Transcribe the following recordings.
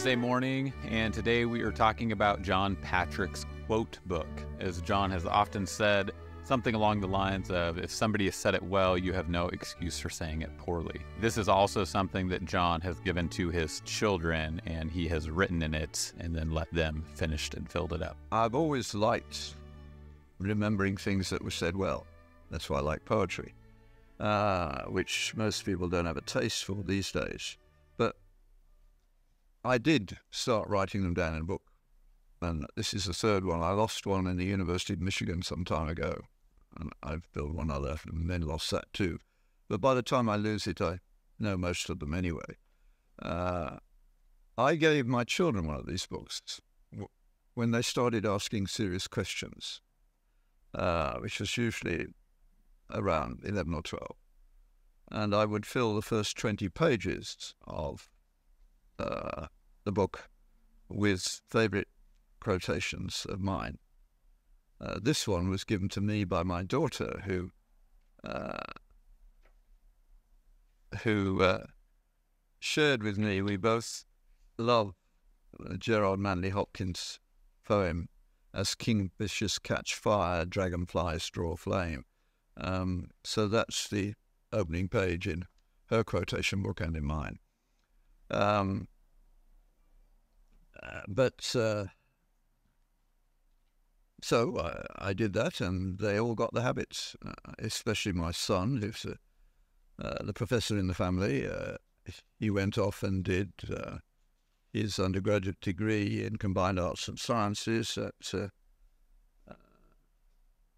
Wednesday morning, and today we are talking about John Patrick's quote book. As John has often said, something along the lines of if somebody has said it well, you have no excuse for saying it poorly. This is also something that John has given to his children, and he has written in it and then let them finish and filled it up. I've always liked remembering things that were said well. That's why I like poetry, uh, which most people don't have a taste for these days. I did start writing them down in a book. And this is the third one. I lost one in the University of Michigan some time ago. And I've built one other and then lost that too. But by the time I lose it, I know most of them anyway. Uh, I gave my children one of these books when they started asking serious questions, uh, which was usually around 11 or 12. And I would fill the first 20 pages of uh, the book with favorite quotations of mine. Uh, this one was given to me by my daughter, who uh, who uh, shared with me. We both love Gerard Manley Hopkins' poem, "As kingfishers catch fire, dragonflies draw flame." Um, so that's the opening page in her quotation book and in mine. Um, uh, but uh, so I, I, did that, and they all got the habits, uh, especially my son, who's uh, the professor in the family. Uh, he went off and did his undergraduate degree in combined arts and sciences at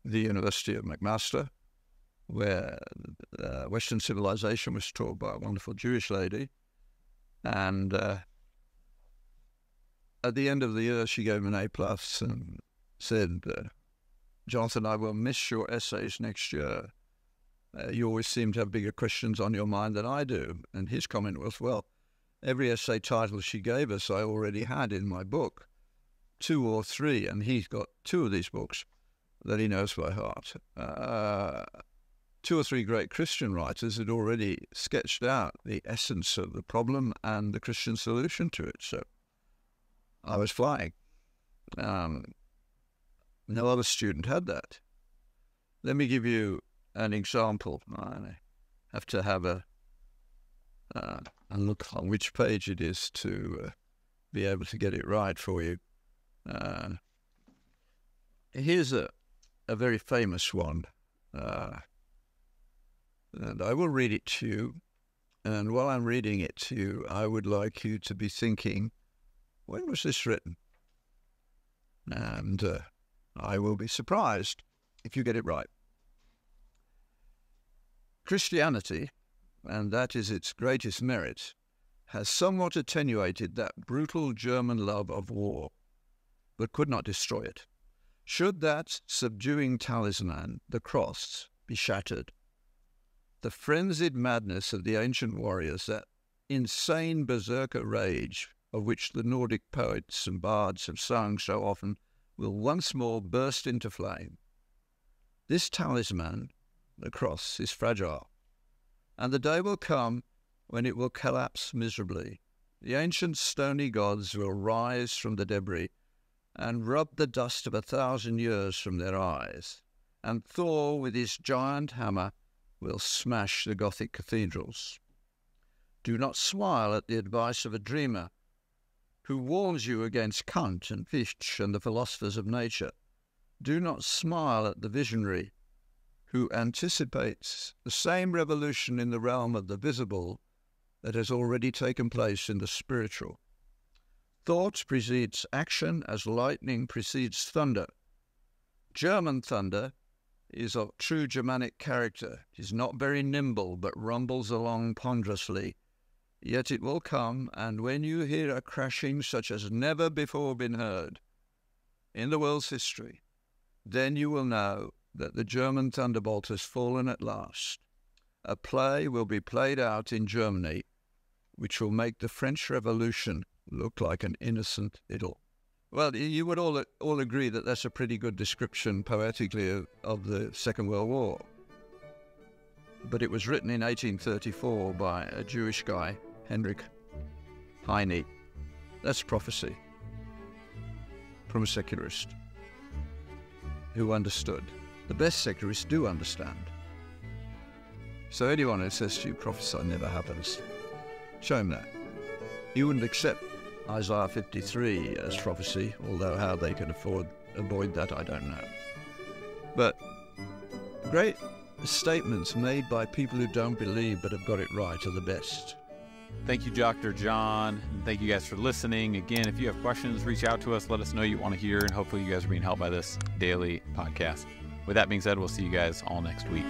the University of McMaster, where uh, Western civilization was taught by a wonderful Jewish lady. And uh, at the end of the year, she gave him an A plus and said, uh, "Jonathan, I will miss your essays next year. Uh, you always seem to have bigger questions on your mind than I do." And his comment was, "Well, every essay title she gave us, I already had in my book, two or three, and he's got two of these books that he knows by heart." Uh, two or three great Christian writers had already sketched out the essence of the problem and the Christian solution to it. So I was flying. Um, no other student had that. Let me give you an example. I have to have a, uh, a look on which page it is to uh, be able to get it right for you. Uh, here's a, a very famous one. Uh, and I will read it to you. And while I'm reading it to you, I would like you to be thinking, when was this written? And uh, I will be surprised if you get it right. Christianity, and that is its greatest merit, has somewhat attenuated that brutal German love of war, but could not destroy it. Should that subduing talisman, the cross, be shattered, the frenzied madness of the ancient warriors, that insane berserker rage of which the Nordic poets and bards have sung so often, will once more burst into flame. This talisman, the cross, is fragile, and the day will come when it will collapse miserably. The ancient stony gods will rise from the debris and rub the dust of a thousand years from their eyes, and Thor, with his giant hammer, will smash the Gothic cathedrals. Do not smile at the advice of a dreamer who warns you against Kant and Fichte and the philosophers of nature. Do not smile at the visionary who anticipates the same revolution in the realm of the visible that has already taken place in the spiritual. Thought precedes action as lightning precedes thunder. German thunder is of true Germanic character. It is not very nimble, but rumbles along ponderously. Yet it will come, and when you hear a crashing such as never before been heard in the world's history, then you will know that the German thunderbolt has fallen at last. A play will be played out in Germany which will make the French Revolution look like an innocent idyll. Well, you would all all agree that that's a pretty good description poetically of, of the Second World War. But it was written in 1834 by a Jewish guy, Heinrich Heine, That's prophecy from a secularist who understood. The best secularists do understand. So anyone who says to you, prophesy never happens, show him that. You wouldn't accept Isaiah 53 as prophecy, although how they can afford avoid that, I don't know. But great statements made by people who don't believe but have got it right are the best. Thank you, Dr. John. Thank you guys for listening. Again, if you have questions, reach out to us. Let us know you want to hear, and hopefully, you guys are being helped by this daily podcast. With that being said, we'll see you guys all next week.